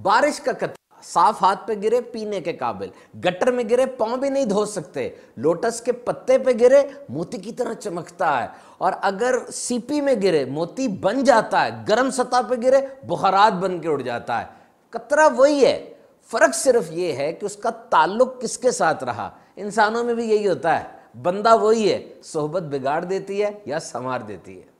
बारिश का कतरा साफ़ हाथ पे गिरे, पीने के काबिल। गटर में गिरे, पाँव भी नहीं धो सकते। लोटस के पत्ते पे गिरे, मोती की तरह चमकता है। और अगर सीपी में गिरे, मोती बन जाता है, गर्म सतह पे गिरे, बुखारात बन के उड़ जाता है। कतरा वही है। फ़र्क सिर्फ़ ये है कि उसका ताल्लुक किसके साथ रहा? इंसानों में भी यही होता है। बंदा वही है। सोहबत बिगाड़ देती है या संवार देती है।